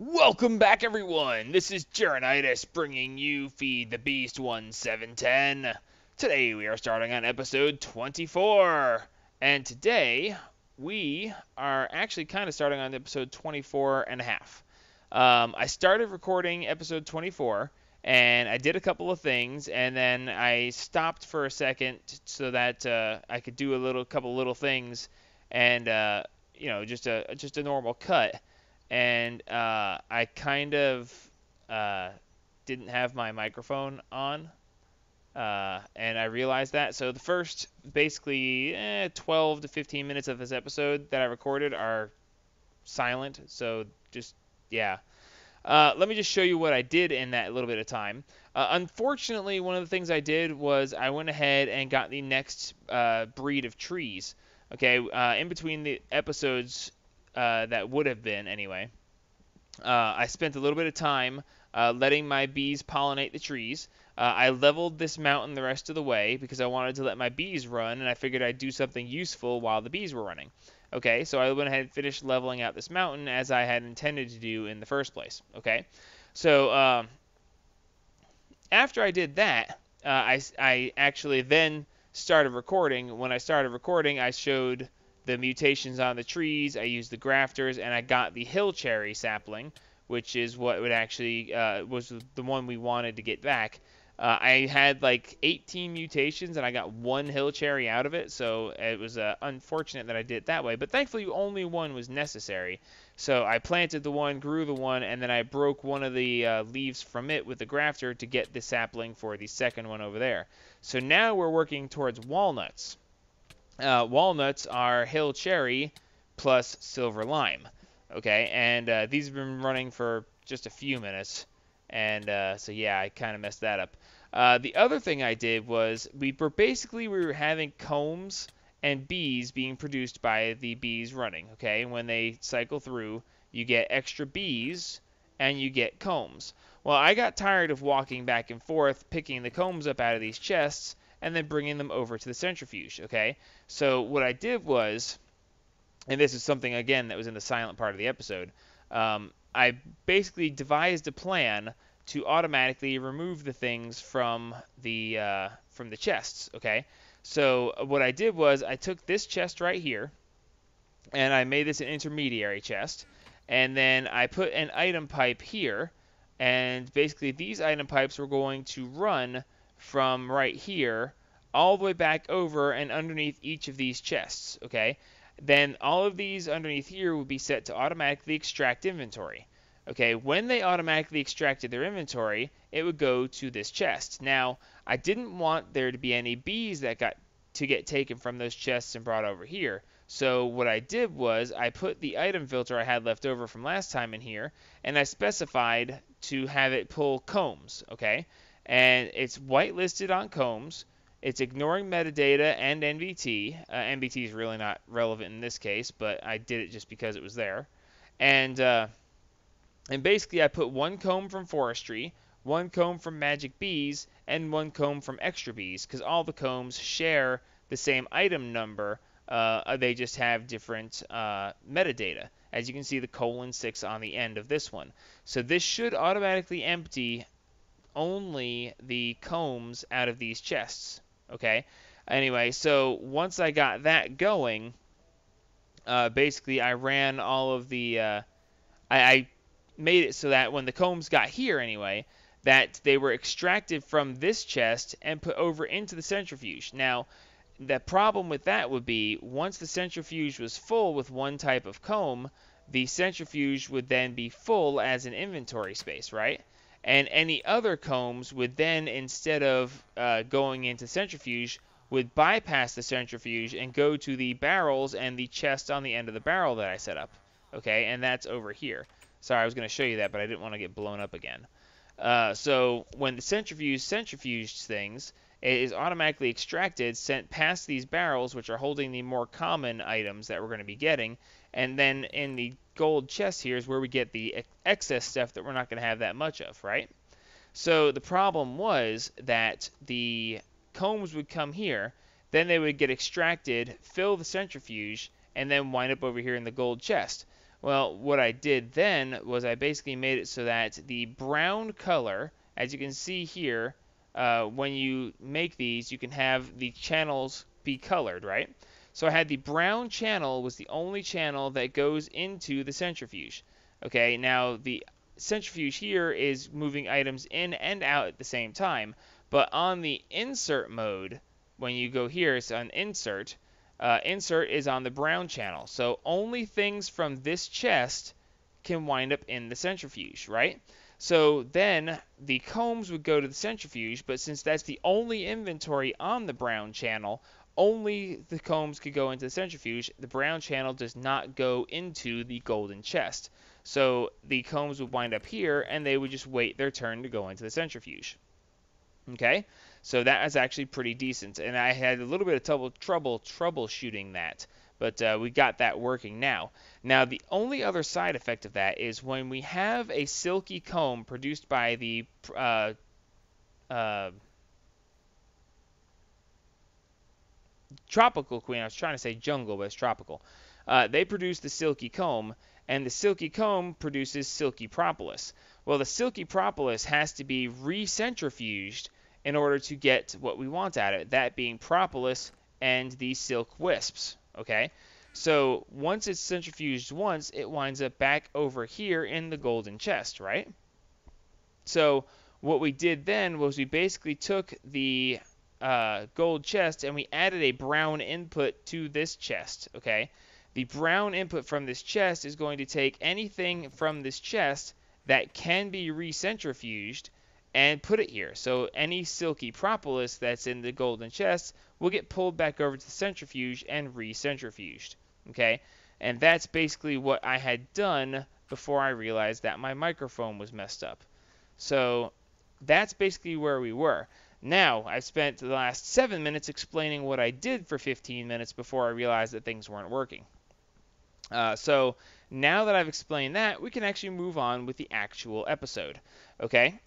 Welcome back, everyone. This is Jarrenitis bringing you Feed the Beast 1710. Today we are starting on episode 24. And today we are actually kind of starting on episode 24 and a half. Um, I started recording episode 24 and I did a couple of things and then I stopped for a second so that uh, I could do a little couple little things and uh, you know just a just a normal cut and uh, I kind of uh, didn't have my microphone on, uh, and I realized that. So the first basically eh, 12 to 15 minutes of this episode that I recorded are silent. So just yeah. Uh, let me just show you what I did in that little bit of time. Uh, unfortunately, one of the things I did was I went ahead and got the next uh, breed of trees. Okay, in between the episodes, uh, that would have been anyway. Uh, I spent a little bit of time uh, letting my bees pollinate the trees. Uh, I leveled this mountain the rest of the way because I wanted to let my bees run, and I figured I'd do something useful while the bees were running. Okay, so I went ahead and finished leveling out this mountain as I had intended to do in the first place. Okay, so um, after I did that, uh, I, I actually then started recording. When I started recording, I showed the mutations on the trees. I used the grafters, and I got the hill cherry sapling, which is what would actually uh, was the one we wanted to get back. Uh, I had like 18 mutations, and I got one hill cherry out of it, so it was uh, unfortunate that I did it that way. But thankfully, only one was necessary. So I planted the one, grew the one, and then I broke one of the uh, leaves from it with the grafter to get the sapling for the second one over there. So now we're working towards walnuts. Uh, walnuts are hill cherry plus silver lime. Okay, and uh, these have been running for just a few minutes, and uh, so yeah, I kind of messed that up. Uh, the other thing I did was we were basically we were having combs and bees being produced by the bees running. Okay, and when they cycle through, you get extra bees and you get combs. Well, I got tired of walking back and forth picking the combs up out of these chests and then bringing them over to the centrifuge. Okay, so what I did was, and this is something again that was in the silent part of the episode. Um, I basically devised a plan to automatically remove the things from the uh, from the chests. Okay, so what I did was I took this chest right here, and I made this an intermediary chest, and then I put an item pipe here, and basically these item pipes were going to run from right here all the way back over and underneath each of these chests, okay? Then all of these underneath here would be set to automatically extract inventory. Okay, when they automatically extracted their inventory, it would go to this chest. Now, I didn't want there to be any bees that got to get taken from those chests and brought over here. So what I did was I put the item filter I had left over from last time in here, and I specified to have it pull combs, okay? and it's whitelisted on combs. It's ignoring metadata and NBT. Uh, NBT is really not relevant in this case, but I did it just because it was there. And uh, and basically, I put one comb from forestry, one comb from magic bees, and one comb from extra bees, because all the combs share the same item number. Uh, they just have different uh, metadata. As you can see, the colon 6 on the end of this one. So this should automatically empty only the combs out of these chests. Okay. Anyway, so once I got that going, uh, basically I ran all of the. Uh, I, I made it so that when the combs got here anyway, that they were extracted from this chest and put over into the centrifuge. Now, the problem with that would be once the centrifuge was full with one type of comb, the centrifuge would then be full as an inventory space, right? And any other combs would then, instead of uh, going into centrifuge, would bypass the centrifuge and go to the barrels and the chest on the end of the barrel that I set up. Okay, and that's over here. Sorry, I was going to show you that, but I didn't want to get blown up again. Uh, so when the centrifuge centrifuges things, it is automatically extracted, sent past these barrels, which are holding the more common items that we're going to be getting, and then in the gold chest here is where we get the excess stuff that we're not going to have that much of, right? So the problem was that the combs would come here, then they would get extracted, fill the centrifuge, and then wind up over here in the gold chest. Well, what I did then was I basically made it so that the brown color, as you can see here, uh, when you make these, you can have the channels be colored, right? So I had the brown channel was the only channel that goes into the centrifuge. Okay, now the centrifuge here is moving items in and out at the same time, but on the insert mode, when you go here, it's on insert, uh, insert is on the brown channel. So only things from this chest can wind up in the centrifuge, right? So then the combs would go to the centrifuge, but since that's the only inventory on the brown channel, only the combs could go into the centrifuge. The brown channel does not go into the golden chest. So the combs would wind up here and they would just wait their turn to go into the centrifuge. Okay? So that is actually pretty decent. And I had a little bit of trouble, trouble troubleshooting that. But uh, we got that working now. Now, the only other side effect of that is when we have a silky comb produced by the uh, uh, tropical queen. I was trying to say jungle, but it's tropical. Uh, they produce the silky comb, and the silky comb produces silky propolis. Well, the silky propolis has to be recentrifuged in order to get what we want out of it, that being propolis and the silk wisps. Okay, so once it's centrifuged once, it winds up back over here in the golden chest, right? So what we did then was we basically took the uh, gold chest and we added a brown input to this chest, okay? The brown input from this chest is going to take anything from this chest that can be recentrifuged and put it here. So any silky propolis that's in the golden chest will get pulled back over to the centrifuge and recentrifuged, okay? And that's basically what I had done before I realized that my microphone was messed up. So that's basically where we were. Now, I've spent the last seven minutes explaining what I did for 15 minutes before I realized that things weren't working. Uh, so now that I've explained that, we can actually move on with the actual episode. Okay?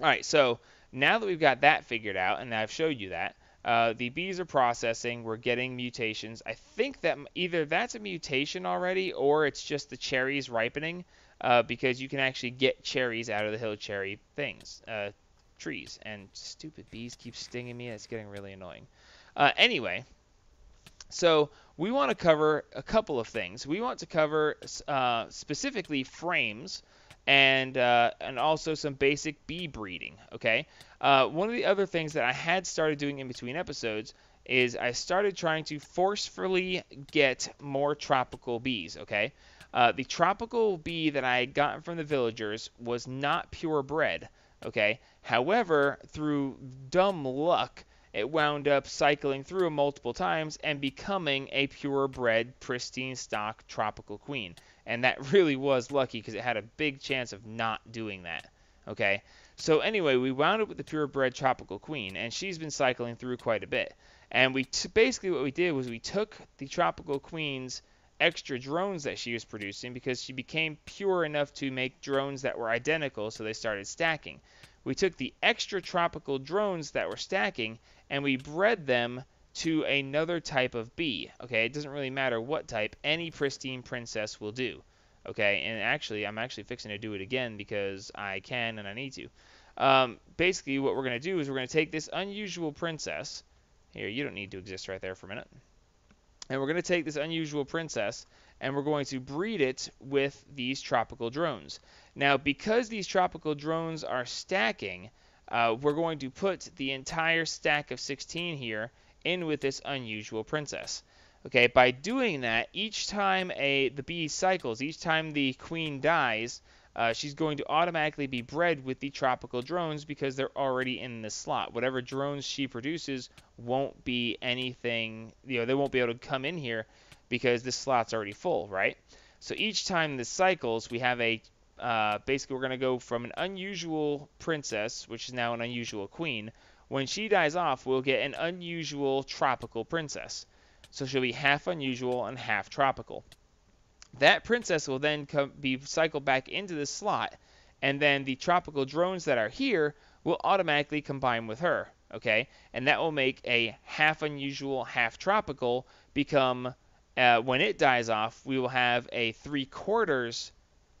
Alright, so now that we've got that figured out, and I've showed you that, uh, the bees are processing, we're getting mutations. I think that either that's a mutation already, or it's just the cherries ripening uh, because you can actually get cherries out of the hill cherry things, uh, trees. And stupid bees keep stinging me. It's getting really annoying. Uh, anyway, so we want to cover a couple of things. We want to cover uh, specifically frames and uh, and also some basic bee breeding. Okay. Uh, one of the other things that I had started doing in between episodes is I started trying to forcefully get more tropical bees. Okay. Uh, the tropical bee that I had gotten from the villagers was not purebred. Okay. However, through dumb luck, it wound up cycling through multiple times and becoming a purebred, pristine stock tropical queen. And that really was lucky because it had a big chance of not doing that. Okay. So anyway, we wound up with the purebred tropical queen, and she's been cycling through quite a bit. And we t- basically what we did was we took the tropical queen's extra drones that she was producing because she became pure enough to make drones that were identical, so they started stacking. We took the extra tropical drones that were stacking and we bred them to another type of bee. Okay, it doesn't really matter what type, any pristine princess will do. Okay, and actually, I'm actually fixing to do it again because I can and I need to. Um, basically, what we're going to do is we're going to take this unusual princess. Here, you don't need to exist right there for a minute. And we're going to take this unusual princess and we're going to breed it with these tropical drones. Now, because these tropical drones are stacking, uh, we're going to put the entire stack of 16 here in with this unusual princess. Okay, by doing that, each time a the bee cycles, each time the queen dies, uh, she's going to automatically be bred with the tropical drones because they're already in the slot. Whatever drones she produces won't be anything, you know, they won't be able to come in here because this slot's already full, right? So each time this cycles, we have a, uh, basically we're going to go from an unusual princess, which is now an unusual queen. When she dies off, we'll get an unusual tropical princess. So she'll be half unusual and half tropical. That princess will then come, be cycled back into the slot, and then the tropical drones that are here will automatically combine with her. Okay, and that will make a half unusual, half tropical become, uh, when it dies off, we will have a three quarters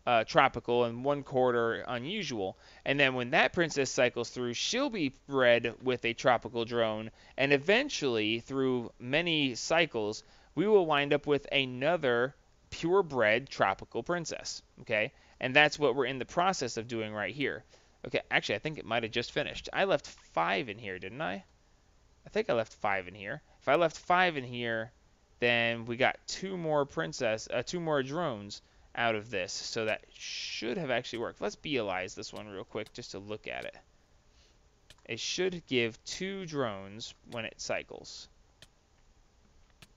uh, tropical and one quarter unusual. And then when that princess cycles through, she'll be bred with a tropical drone. And eventually, through many cycles, we will wind up with another purebred tropical princess. Okay? And that's what we're in the process of doing right here. Okay, actually, I think it might have just finished. I left five in here, didn't I? I think I left five in here. If I left five in here, then we got two more princess, uh, two more drones out of this. So that should have actually worked. Let's beelize this one real quick just to look at it. It should give two drones when it cycles.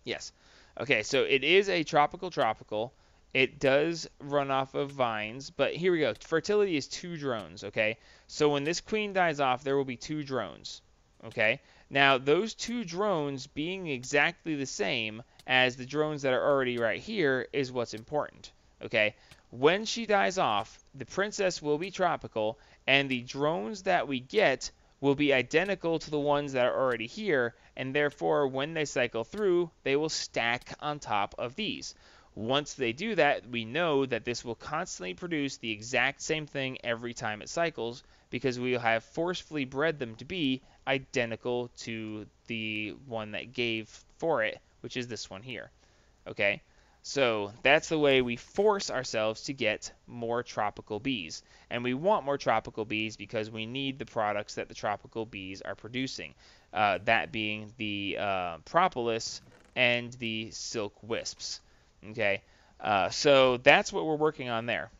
Yes. Okay, so it is a tropical tropical. It does run off of vines, but here we go. Fertility is two drones, okay? So when this queen dies off, there will be two drones, okay? Now, those two drones being exactly the same as the drones that are already right here is what's important. Okay, when she dies off, the princess will be tropical, and the drones that we get will be identical to the ones that are already here, and therefore, when they cycle through, they will stack on top of these. Once they do that, we know that this will constantly produce the exact same thing every time it cycles because we have forcefully bred them to be identical to the one that gave for it, which is this one here. Okay? So that's the way we force ourselves to get more tropical bees. And we want more tropical bees because we need the products that the tropical bees are producing. Uh, that being the uh, propolis and the silk wisps. Okay, uh, so that's what we're working on there.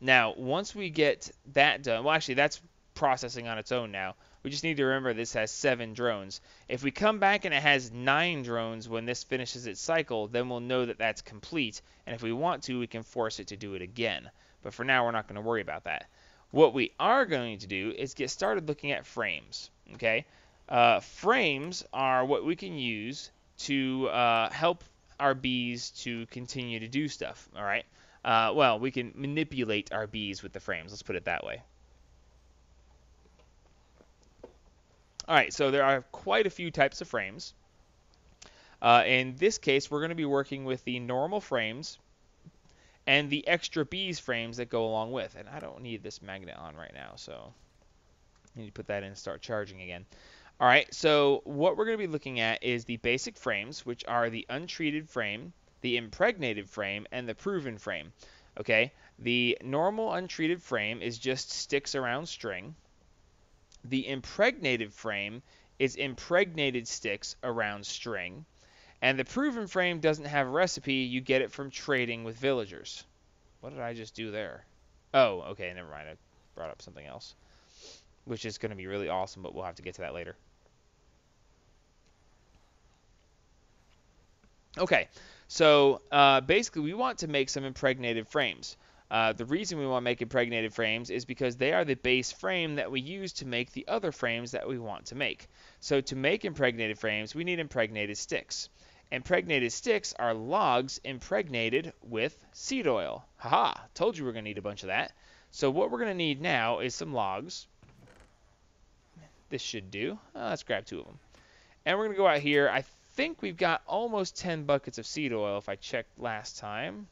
Now, once we get that done, well, actually, that's processing on its own now. We just need to remember this has seven drones. If we come back and it has nine drones when this finishes its cycle, then we'll know that that's complete. And if we want to, we can force it to do it again. But for now, we're not going to worry about that. What we are going to do is get started looking at frames. Okay, uh, frames are what we can use to uh, help our bees to continue to do stuff. All right. Uh, well, we can manipulate our bees with the frames. Let's put it that way. All right, so there are quite a few types of frames. Uh, in this case, we're going to be working with the normal frames and the extra bees frames that go along with. And I don't need this magnet on right now, so I need to put that in and start charging again. All right, so what we're going to be looking at is the basic frames, which are the untreated frame, the impregnated frame, and the proven frame. Okay, the normal untreated frame is just sticks around string. The impregnated frame is impregnated sticks around string. And the proven frame doesn't have a recipe. You get it from trading with villagers. What did I just do there? Oh, okay, never mind. I brought up something else. Which is going to be really awesome, but we'll have to get to that later. Okay, so uh, basically we want to make some impregnated frames. Uh, the reason we want to make impregnated frames is because they are the base frame that we use to make the other frames that we want to make. So to make impregnated frames, we need impregnated sticks. Impregnated sticks are logs impregnated with seed oil. Haha, told you we're going to need a bunch of that. So what we're going to need now is some logs. This should do. Uh, let's grab two of them. And we're going to go out here. I think we've got almost 10 buckets of seed oil if I checked last time.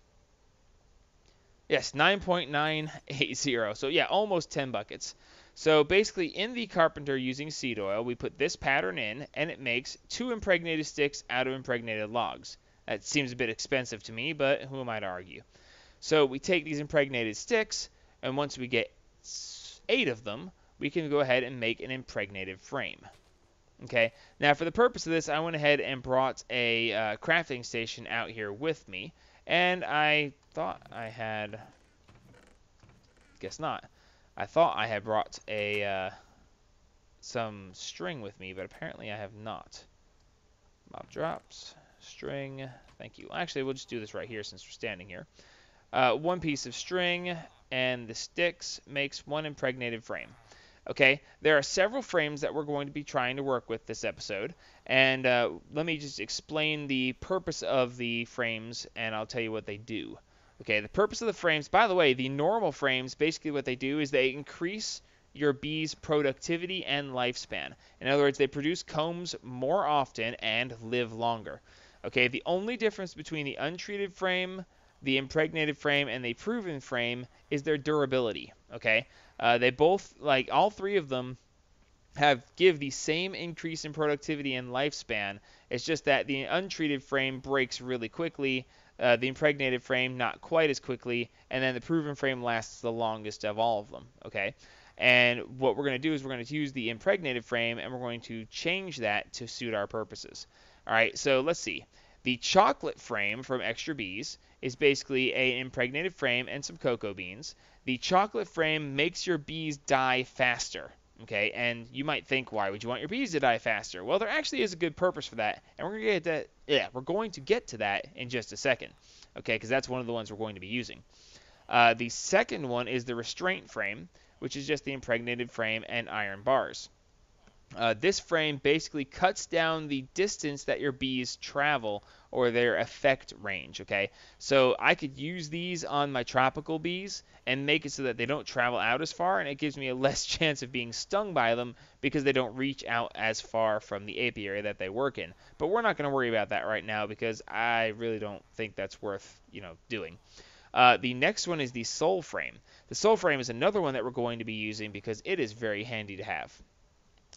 Yes, 9.980. So yeah, almost 10 buckets. So basically in the carpenter using seed oil, we put this pattern in and it makes two impregnated sticks out of impregnated logs. That seems a bit expensive to me, but who am I to argue? So we take these impregnated sticks and once we get eight of them, we can go ahead and make an impregnated frame. Okay, now for the purpose of this, I went ahead and brought a uh, crafting station out here with me. And I thought I had... Guess not. I thought I had brought a uh, some string with me, but apparently I have not. Mob drops, string, thank you. Actually, we'll just do this right here since we're standing here. Uh, one piece of string and the sticks makes one impregnated frame. Okay, there are several frames that we're going to be trying to work with this episode, and uh, let me just explain the purpose of the frames, and I'll tell you what they do. Okay, the purpose of the frames, by the way, the normal frames, basically what they do is they increase your bee's productivity and lifespan. In other words, they produce combs more often and live longer. Okay, the only difference between the untreated frame, the impregnated frame, and the proven frame is their durability. Okay, uh, they both like all three of them have give the same increase in productivity and lifespan. It's just that the untreated frame breaks really quickly, uh, the impregnated frame not quite as quickly, and then the proven frame lasts the longest of all of them. Okay, and what we're going to do is we're going to use the impregnated frame and we're going to change that to suit our purposes. All right, so let's see. The chocolate frame from Extra Bees is basically an impregnated frame and some cocoa beans. The chocolate frame makes your bees die faster. Okay, and you might think, why would you want your bees to die faster? Well, there actually is a good purpose for that, and we're going to get that. Yeah, we're going to get to that in just a second. Okay, because that's one of the ones we're going to be using. Uh, the second one is the restraint frame, which is just the impregnated frame and iron bars. Uh, this frame basically cuts down the distance that your bees travel or their effect range. Okay, so I could use these on my tropical bees and make it so that they don't travel out as far, and it gives me a less chance of being stung by them because they don't reach out as far from the apiary that they work in. But we're not going to worry about that right now because I really don't think that's worth you know doing. Uh, the next one is the soul frame. The soul frame is another one that we're going to be using because it is very handy to have.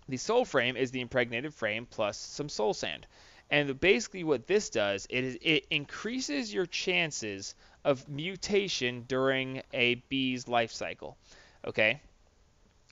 The soul frame is the impregnated frame plus some soul sand. And basically what this does is it increases your chances of mutation during a bee's life cycle. Okay?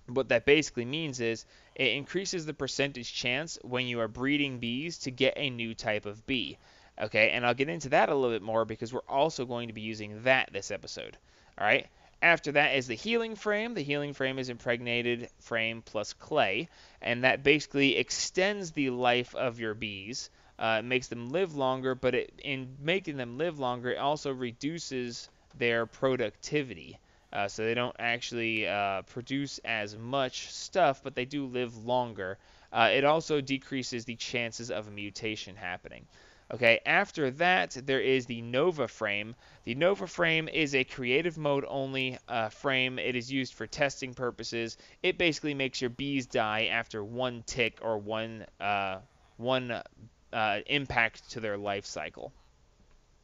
What that basically means is it increases the percentage chance when you are breeding bees to get a new type of bee. Okay, and I'll get into that a little bit more because we're also going to be using that this episode. All right, after that is the healing frame. The healing frame is impregnated frame plus clay, and that basically extends the life of your bees. Uh, it makes them live longer, but it, in making them live longer, it also reduces their productivity. Uh, so they don't actually uh, produce as much stuff, but they do live longer. Uh, it also decreases the chances of a mutation happening. Okay, after that, there is the Nova frame. The Nova frame is a creative mode only uh, frame. It is used for testing purposes. It basically makes your bees die after one tick or one uh, one uh, impact to their life cycle.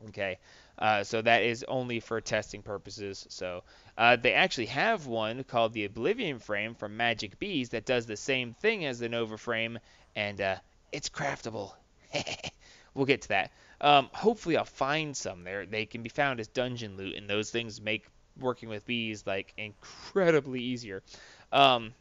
Okay, uh, so that is only for testing purposes. So uh, they actually have one called the Oblivion frame from Magic Bees that does the same thing as the Nova frame, and uh, it's craftable. we'll get to that. Um, hopefully, I'll find some there. They can be found as dungeon loot, and those things make working with bees like incredibly easier. Um,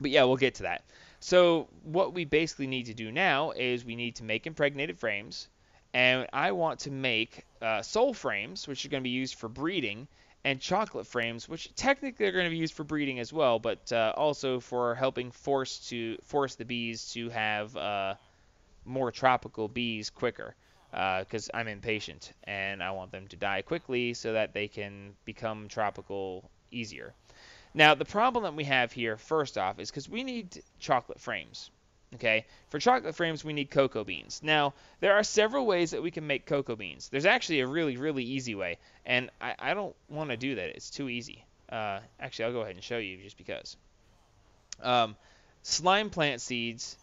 but yeah, we'll get to that. So what we basically need to do now is we need to make impregnated frames, and I want to make uh, soul frames, which are going to be used for breeding, and chocolate frames, which technically are going to be used for breeding as well, but uh, also for helping force to force the bees to have uh, more tropical bees quicker because uh, I'm impatient and I want them to die quickly so that they can become tropical easier. Now, the problem that we have here, first off, is because we need chocolate frames. Okay, for chocolate frames, we need cocoa beans. Now, there are several ways that we can make cocoa beans. There's actually a really, really easy way, and I, I don't want to do that. It's too easy. Uh, actually, I'll go ahead and show you just because. Um, slime plant seeds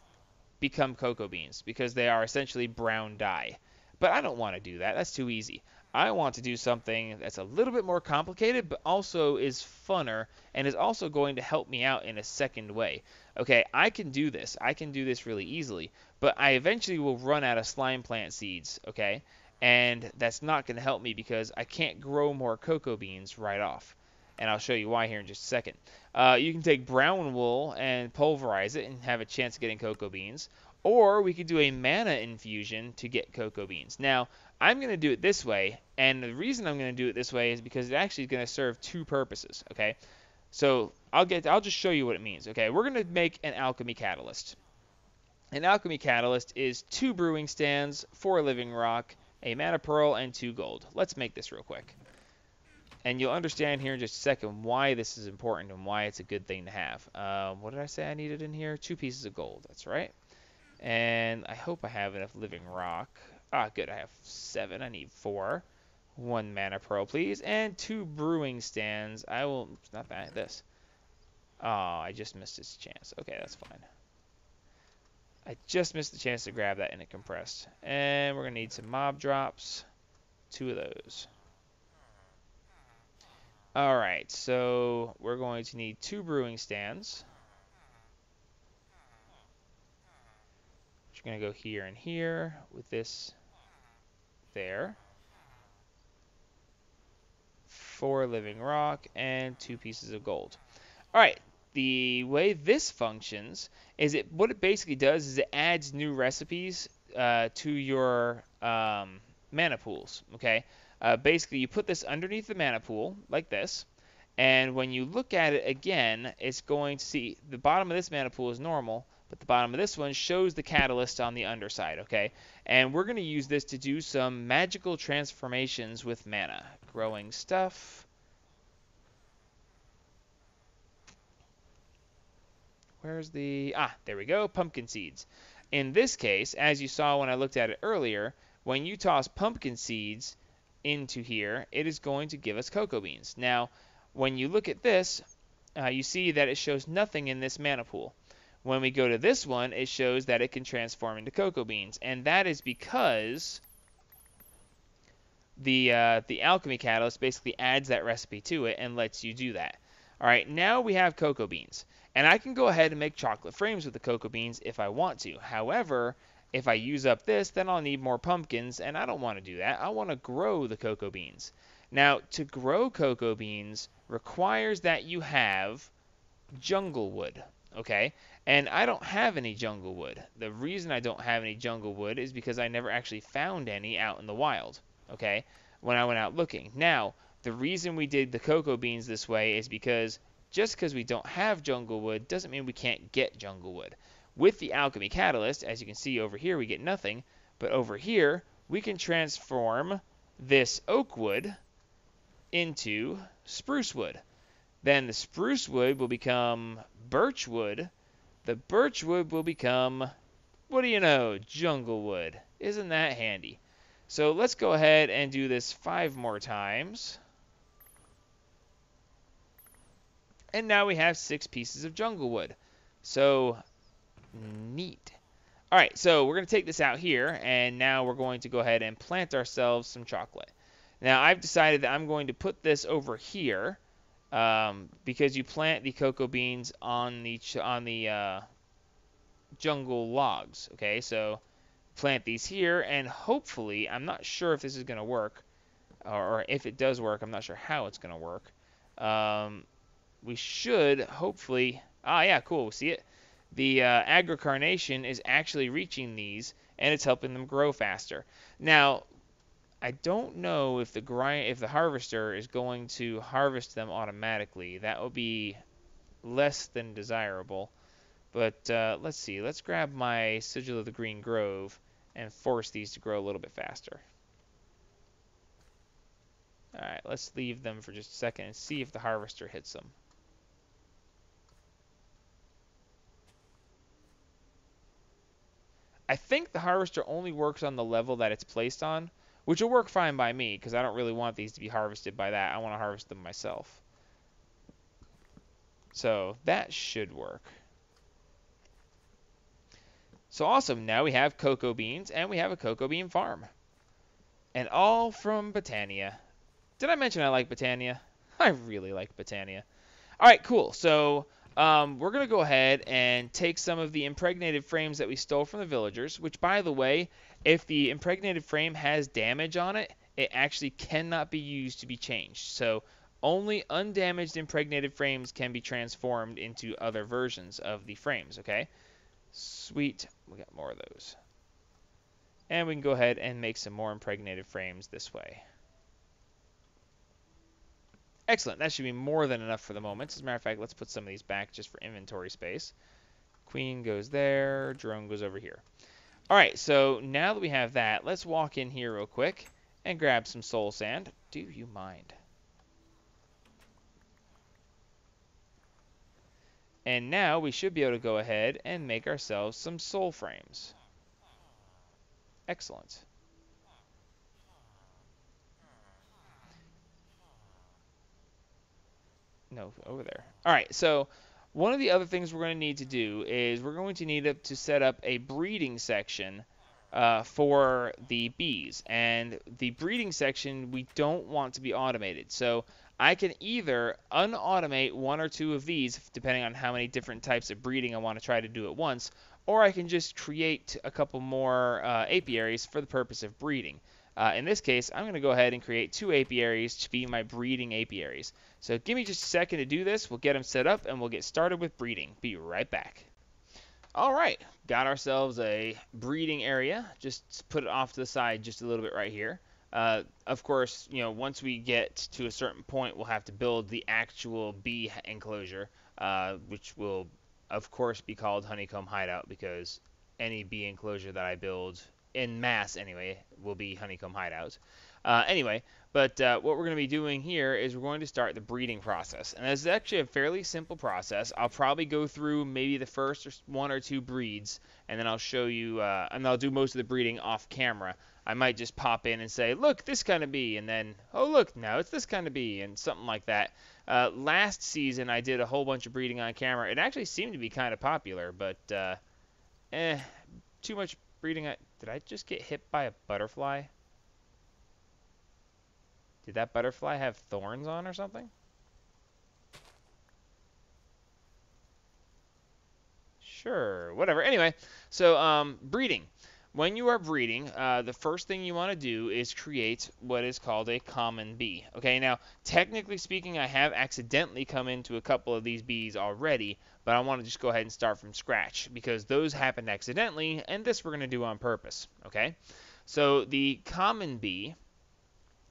become cocoa beans because they are essentially brown dye. But I don't want to do that. That's too easy. I want to do something that's a little bit more complicated, but also is funner and is also going to help me out in a second way. Okay, I can do this. I can do this really easily, but I eventually will run out of slime plant seeds, okay? And that's not going to help me because I can't grow more cocoa beans right off and I'll show you why here in just a second. Uh, you can take brown wool and pulverize it and have a chance of getting cocoa beans, or we could do a mana infusion to get cocoa beans. Now, I'm going to do it this way, and the reason I'm going to do it this way is because it actually is going to serve two purposes, okay? So, I'll get I'll just show you what it means, okay? We're going to make an alchemy catalyst. An alchemy catalyst is two brewing stands, four living rock, a mana pearl, and two gold. Let's make this real quick. And you'll understand here in just a second why this is important and why it's a good thing to have. Um, what did I say I needed in here? Two pieces of gold. That's right. And I hope I have enough living rock. Ah, good. I have seven. I need four. One mana pearl, please. And two brewing stands. I will... Not that. This. Oh, I just missed this chance. Okay, that's fine. I just missed the chance to grab that in a compressed. And we're going to need some mob drops. Two of those. Alright, so we're going to need two brewing stands. We're going to go here and here with this there. Four living rock and two pieces of gold. Alright, the way this functions is it what it basically does is it adds new recipes uh, to your um, mana pools. Okay, uh, basically you put this underneath the mana pool like this, and when you look at it again, it's going to see the bottom of this mana pool is normal, but the bottom of this one shows the catalyst on the underside. Okay, and we're going to use this to do some magical transformations with mana, growing stuff. Where's the... Ah, there we go, pumpkin seeds. In this case, as you saw when I looked at it earlier, when you toss pumpkin seeds into here, it is going to give us cocoa beans. Now, when you look at this, uh, you see that it shows nothing in this mana pool. When we go to this one, it shows that it can transform into cocoa beans, and that is because the uh, the alchemy catalyst basically adds that recipe to it and lets you do that. All right, now we have cocoa beans. And I can go ahead and make chocolate frames with the cocoa beans if I want to. However, if I use up this, then I'll need more pumpkins, and I don't want to do that. I want to grow the cocoa beans. Now, to grow cocoa beans requires that you have jungle wood, okay? And I don't have any jungle wood. The reason I don't have any jungle wood is because I never actually found any out in the wild, okay? When I went out looking. Now, the reason we did the cocoa beans this way is because just because we don't have jungle wood doesn't mean we can't get jungle wood. With the alchemy catalyst, as you can see over here, we get nothing, but over here, we can transform this oak wood into spruce wood. Then the spruce wood will become birch wood. The birch wood will become, what do you know, jungle wood. Isn't that handy? So let's go ahead and do this five more times. And now we have six pieces of jungle wood. So, neat. Alright, so we're going to take this out here, and now we're going to go ahead and plant ourselves some chocolate. Now, I've decided that I'm going to put this over here, um, because you plant the cocoa beans on the, on the uh, jungle logs. Okay, so plant these here, and hopefully, I'm not sure if this is going to work, or, or, if it does work, I'm not sure how it's going to work. Um, we should hopefully, ah yeah, cool, see it? The uh, agricarnation is actually reaching these and it's helping them grow faster. Now, I don't know if the grind, if the harvester is going to harvest them automatically. That would be less than desirable. But uh, let's see. Let's grab my Sigil of the Green Grove and force these to grow a little bit faster. Alright, let's leave them for just a second and see if the harvester hits them. I think the harvester only works on the level that it's placed on, which will work fine by me because I don't really want these to be harvested by that. I want to harvest them myself. So that should work. So awesome. Now we have cocoa beans and we have a cocoa bean farm. And all from Botania. Did I mention I like Botania? I really like Botania. All right, cool. So um, we're going to go ahead and take some of the impregnated frames that we stole from the villagers, which, by the way, if the impregnated frame has damage on it, it actually cannot be used to be changed. So only undamaged impregnated frames can be transformed into other versions of the frames, okay? Sweet. We got more of those. And we can go ahead and make some more impregnated frames this way. Excellent. That should be more than enough for the moment. As a matter of fact, let's put some of these back just for inventory space. Queen goes there. Drone goes over here. All right, so now that we have that, let's walk in here real quick and grab some soul sand. Do you mind? And now we should be able to go ahead and make ourselves some soul frames. Excellent. No, over there. All right, so one of the other things we're going to need to do is we're going to need to set up a breeding section uh, for the bees. And the breeding section we don't want to be automated. So I can either unautomate one or two of these, depending on how many different types of breeding I want to try to do at once, or I can just create a couple more uh, apiaries for the purpose of breeding. Uh, in this case, I'm going to go ahead and create two apiaries to be my breeding apiaries. So give me just a second to do this. We'll get them set up and we'll get started with breeding. Be right back. All right, got ourselves a breeding area. Just put it off to the side just a little bit right here. Uh, of course, you know, once we get to a certain point, we'll have to build the actual bee enclosure, uh, which will, of course, be called Honeycomb Hideout because any bee enclosure that I build, in mass anyway, will be Honeycomb Hideout. Uh, anyway, but uh, what we're going to be doing here is we're going to start the breeding process. And this is actually a fairly simple process. I'll probably go through maybe the first or one or two breeds, and then I'll show you, uh, and I'll do most of the breeding off camera. I might just pop in and say, look, this kind of bee, and then, oh, look, now it's this kind of bee, and something like that. Uh, last season, I did a whole bunch of breeding on camera. It actually seemed to be kind of popular, but, uh, eh, too much breeding. Did I just get hit by a butterfly? Did that butterfly have thorns on or something? Sure, whatever. Anyway, so um, breeding. When you are breeding, uh, the first thing you want to do is create what is called a common bee. Okay, now technically speaking, I have accidentally come into a couple of these bees already, but I want to just go ahead and start from scratch because those happened accidentally, and this we're going to do on purpose. Okay, so the common bee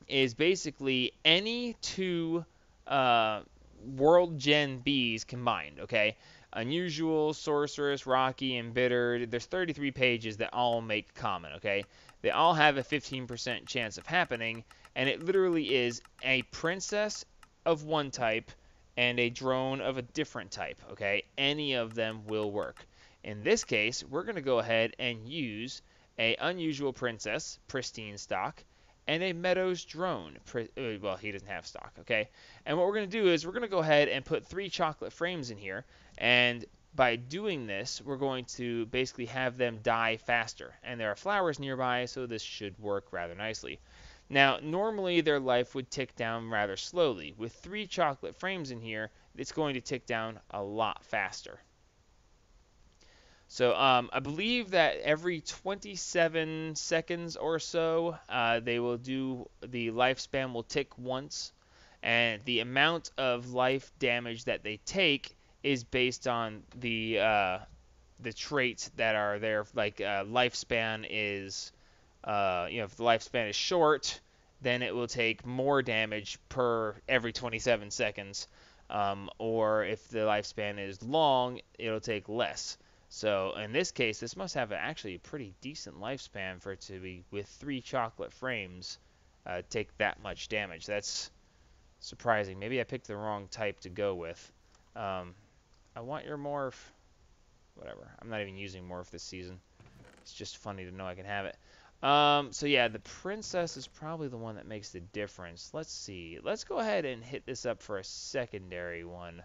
is basically any two uh, world gen bees combined. Okay, unusual, sorcerous, rocky, embittered. There's 33 pages that all make common. Okay, they all have a 15% chance of happening, and it literally is a princess of one type and a drone of a different type. Okay, any of them will work. In this case, we're going to go ahead and use a unusual princess, pristine stock, and a Meadows drone. Uh, well, he doesn't have stock, okay? And what we're going to do is we're going to go ahead and put three chocolate frames in here, and by doing this, we're going to basically have them die faster. And there are flowers nearby, so this should work rather nicely. Now, normally their life would tick down rather slowly. With three chocolate frames in here, it's going to tick down a lot faster. So um, I believe that every 27 seconds or so, uh, they will do the lifespan will tick once, and the amount of life damage that they take is based on the uh, the traits that are there. Like uh, lifespan is, uh, you know, if the lifespan is short, then it will take more damage per every 27 seconds. Um, or if the lifespan is long, it'll take less. So in this case, this must have actually a pretty decent lifespan for it to be, with three chocolate frames, uh, take that much damage. That's surprising. Maybe I picked the wrong type to go with. Um, I want your morph. Whatever. I'm not even using morph this season. It's just funny to know I can have it. Um, so yeah, the princess is probably the one that makes the difference. Let's see. Let's go ahead and hit this up for a secondary one.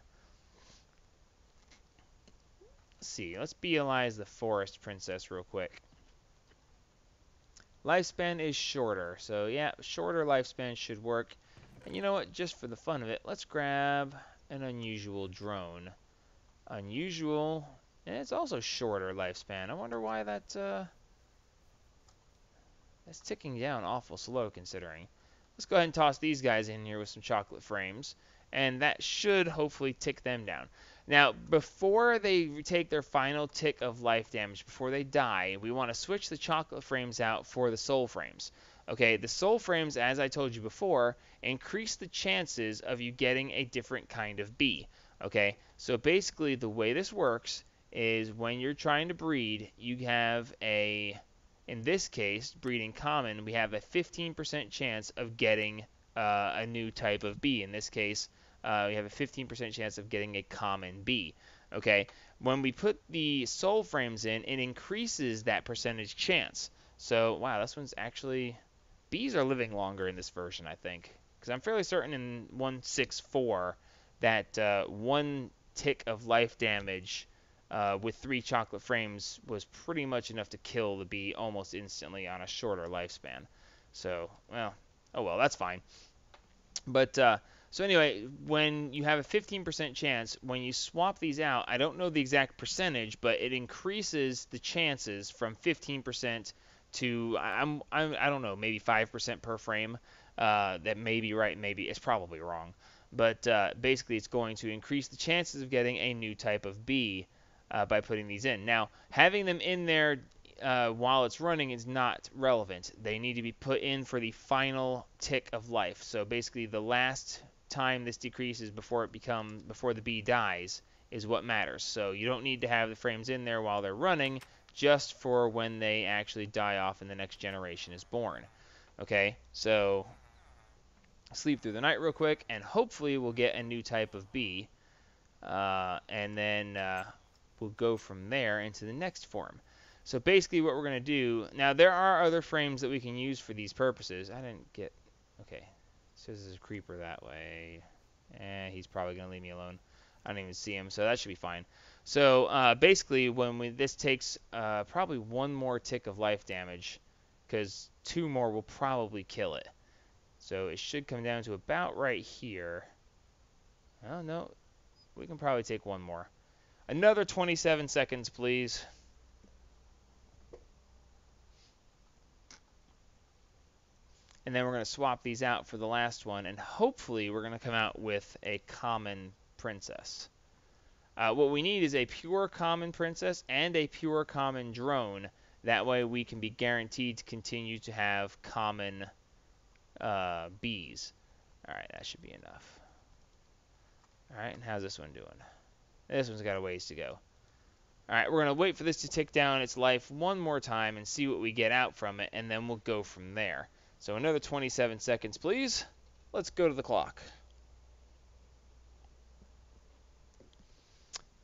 See. Let's BLize the Forest Princess real quick. Lifespan is shorter. So, yeah, shorter lifespan should work. And you know what? Just for the fun of it, let's grab an unusual drone. Unusual. And it's also shorter lifespan. I wonder why that, uh... That's ticking down awful slow, considering. Let's go ahead and toss these guys in here with some chocolate frames. And that should hopefully tick them down. Now, before they take their final tick of life damage, before they die, we want to switch the chocolate frames out for the soul frames. Okay, the soul frames, as I told you before, increase the chances of you getting a different kind of bee. Okay, so basically the way this works is when you're trying to breed, you have a, in this case, breeding common, we have a 15% chance of getting uh, a new type of bee. In this case, uh, we have a 15% chance of getting a common bee. Okay, when we put the soul frames in, it increases that percentage chance. So, wow, this one's actually bees are living longer in this version, I think, because I'm fairly certain in 164 that uh, one tick of life damage uh, with three chocolate frames was pretty much enough to kill the bee almost instantly on a shorter lifespan. So, well, oh well, that's fine. But uh, so anyway, when you have a 15% chance, when you swap these out, I don't know the exact percentage, but it increases the chances from 15% to I'm, I'm I don't know maybe 5% per frame. Uh, that may be right, maybe it's probably wrong. But uh, basically, it's going to increase the chances of getting a new type of bee uh, by putting these in. Now, having them in there uh, while it's running is not relevant. They need to be put in for the final tick of life. So basically, the last time this decreases before it become before the bee dies is what matters. So you don't need to have the frames in there while they're running, just for when they actually die off and the next generation is born. Okay, so sleep through the night real quick, and hopefully we'll get a new type of bee, uh, and then uh, we'll go from there into the next form. So basically what we're going to do, now there are other frames that we can use for these purposes. I didn't get, okay, says there's a creeper that way. Eh, he's probably going to leave me alone. I don't even see him, so that should be fine. So uh, basically, when we, this takes uh, probably one more tick of life damage, because two more will probably kill it. So it should come down to about right here. Oh, no. We can probably take one more. Another 27 seconds, please. And then we're going to swap these out for the last one, and hopefully we're going to come out with a common princess. Uh, what we need is a pure common princess and a pure common drone. That way we can be guaranteed to continue to have common uh, bees. Alright, that should be enough. Alright, and how's this one doing? This one's got a ways to go. Alright, we're going to wait for this to tick down its life one more time and see what we get out from it, and then we'll go from there. So another 27 seconds, please. Let's go to the clock.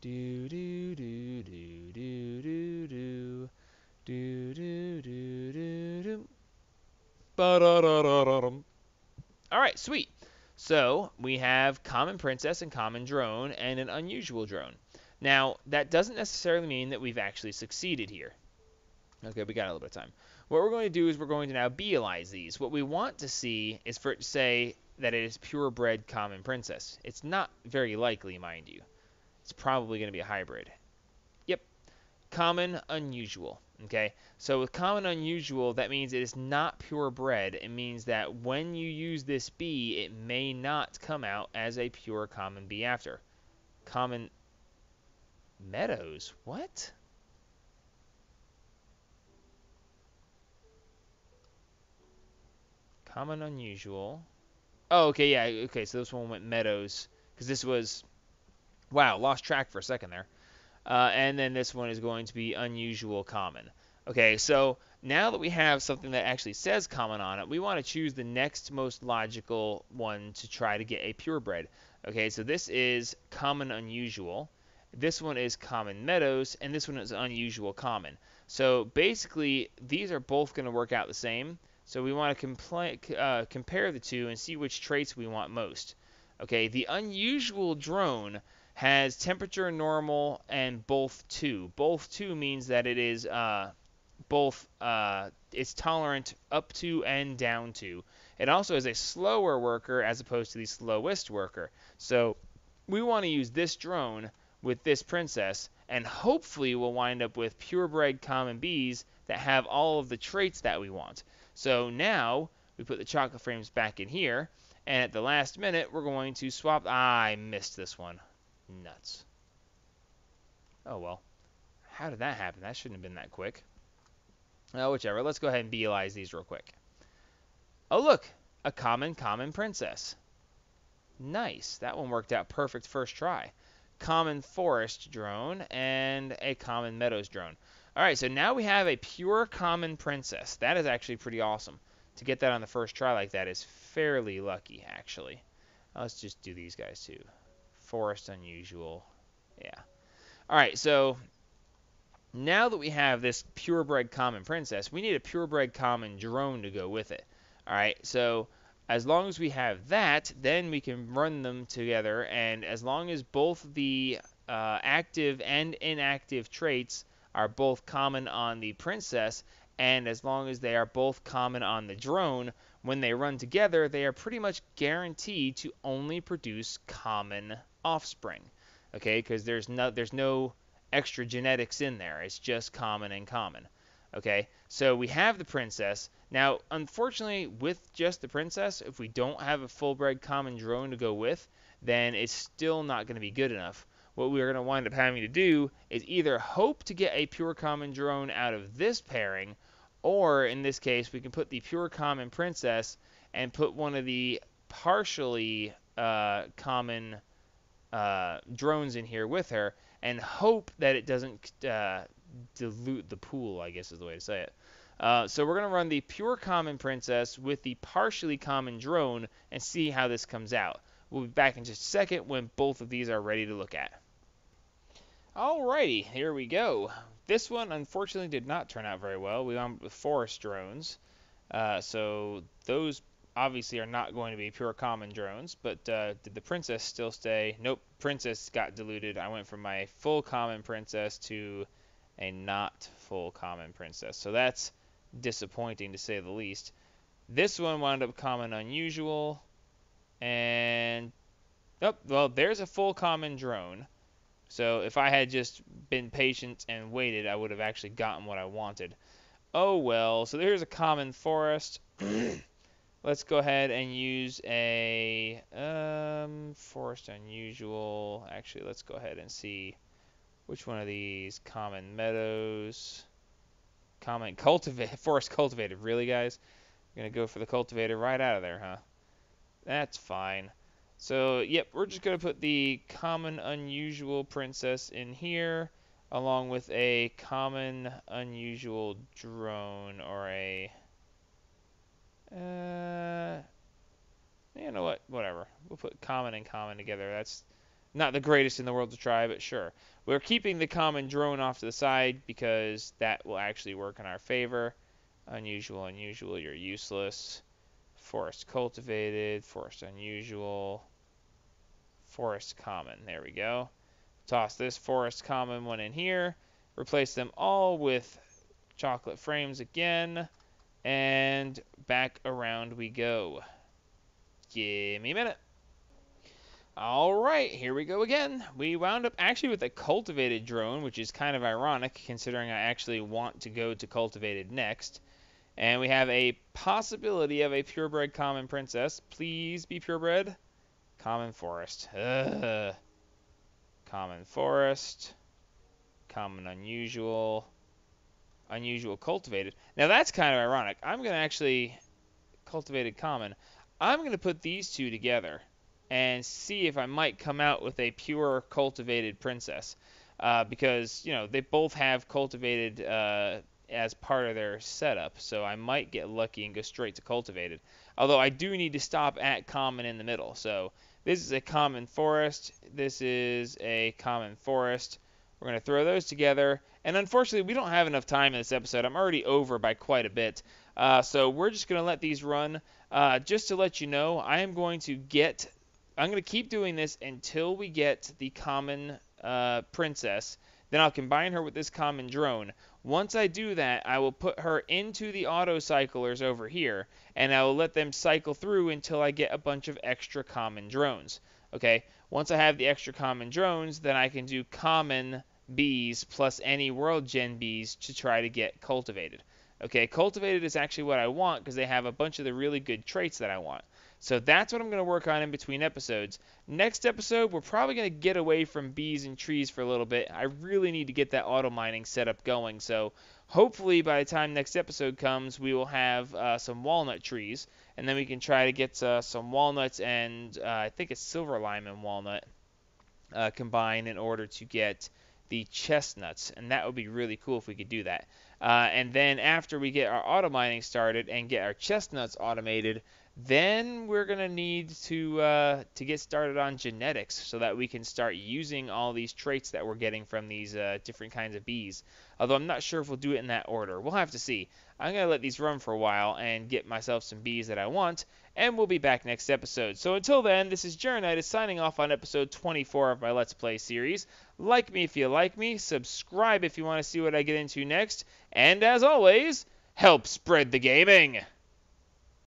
Do do do do do do do do do do do do. All right, sweet. So we have common princess and common drone and an unusual drone. Now that doesn't necessarily mean that we've actually succeeded here. Okay, we got a little bit of time. What we're going to do is we're going to now beelize these. What we want to see is for it to say that it is purebred common princess. It's not very likely, mind you. It's probably going to be a hybrid. Yep. Common, unusual. Okay, so with common unusual, that means it is not purebred. It means that when you use this bee, it may not come out as a pure common bee after. Common meadows? What? Common unusual. Oh, okay, yeah, okay, so this one went meadows. Because this was... Wow, lost track for a second there. Uh, and then this one is going to be unusual common. Okay, so now that we have something that actually says common on it, we want to choose the next most logical one to try to get a purebred. Okay, so this is common unusual. This one is common meadows, and this one is unusual common. So basically, these are both going to work out the same. So we want to uh, compare the two and see which traits we want most. Okay, the unusual drone has temperature normal and both 2. Both 2 means that it is uh, both uh, it's tolerant up to and down to. It also is a slower worker as opposed to the slowest worker. So we want to use this drone with this princess, and hopefully we'll wind up with purebred common bees that have all of the traits that we want. So now we put the chocolate frames back in here, and at the last minute we're going to swap. I missed this one. Nuts. Oh well. How did that happen? That shouldn't have been that quick. Oh, whichever. Let's go ahead and beelize these real quick. Oh, look. A common, common princess. Nice. That one worked out perfect first try. Common forest drone and a common meadows drone. All right, so now we have a pure common princess. That is actually pretty awesome. To get that on the first try like that is fairly lucky, actually. Let's just do these guys too. Forest unusual. Yeah. All right, so now that we have this purebred common princess, we need a purebred common drone to go with it. All right, so As long as we have that, then we can run them together, and as long as both the uh, active and inactive traits are both common on the princess, and as long as they are both common on the drone, when they run together, they are pretty much guaranteed to only produce common offspring. Okay, because there's no there's no extra genetics in there. It's just common and common. Okay, so we have the princess. Now, unfortunately, with just the princess, if we don't have a full-bred common drone to go with, then it's still not going to be good enough. What we're going to wind up having to do is either hope to get a pure common drone out of this pairing, or in this case, we can put the pure common princess and put one of the partially uh, common uh, drones in here with her and hope that it doesn't uh, dilute the pool, I guess is the way to say it. Uh, so we're going to run the pure common princess with the partially common drone and see how this comes out. We'll be back in just a second when both of these are ready to look at. Alrighty, here we go. This one unfortunately did not turn out very well. We went with forest drones. Uh, so those obviously are not going to be pure common drones, but uh, did the princess still stay? Nope, princess got diluted. I went from my full common princess to a not full common princess. So that's disappointing to say the least. This one wound up common unusual, and oh, well, there's a full common drone. So if I had just been patient and waited, I would have actually gotten what I wanted. Oh well, so there's a common forest. Let's go ahead and use a um, forest unusual. Actually, let's go ahead and see which one of these common meadows, common cultivate, forest cultivated. Really, guys? We're gonna go for the cultivator right out of there, huh? That's fine. So, yep, we're just gonna put the common unusual princess in here, along with a common unusual drone or a uh, you know what? Whatever. We'll put common and common together. That's not the greatest in the world to try, but sure. We're keeping the common drone off to the side because that will actually work in our favor. Unusual, unusual, you're useless. Forest cultivated, forest unusual, forest common. There we go. Toss this forest common one in here. Replace them all with chocolate frames again. And back around we go. Give me a minute. Alright, here we go again. We wound up actually with a cultivated drone, which is kind of ironic considering I actually want to go to cultivated next. And we have a possibility of a purebred common princess. Please be purebred. Common forest. Ugh. Common forest. Common unusual unusual cultivated. Now that's kind of ironic. I'm going to actually cultivated common. I'm going to put these two together and see if I might come out with a pure cultivated princess. Uh, because, you know, they both have cultivated uh, as part of their setup, so I might get lucky and go straight to cultivated. Although I do need to stop at common in the middle. So this is a common forest, this is a common forest. We're going to throw those together. And unfortunately, we don't have enough time in this episode. I'm already over by quite a bit. Uh, so we're just going to let these run. Uh, just to let you know, I am going to get. I'm going to keep doing this until we get the common uh, princess. Then I'll combine her with this common drone. Once I do that, I will put her into the auto cyclers over here, and I will let them cycle through until I get a bunch of extra common drones. Okay, once I have the extra common drones, then I can do common bees plus any world gen bees to try to get cultivated. Okay, cultivated is actually what I want because they have a bunch of the really good traits that I want. So that's what I'm going to work on in between episodes. Next episode, we're probably going to get away from bees and trees for a little bit. I really need to get that auto mining setup going. So hopefully by the time next episode comes, we will have uh, some walnut trees. And then we can try to get uh, some walnuts and uh, I think it's silver lime and walnut uh, combined in order to get the chestnuts, and that would be really cool if we could do that. Uh, and then after we get our auto mining started and get our chestnuts automated, then we're gonna need to uh, to get started on genetics so that we can start using all these traits that we're getting from these uh, different kinds of bees. Although I'm not sure if we'll do it in that order. We'll have to see. I'm gonna let these run for a while and get myself some bees that I want, and we'll be back next episode. So until then, this is Jarrenitis signing off on episode 24 of my Let's Play series. Like me if you like me, subscribe if you want to see what I get into next, and as always, help spread the gaming!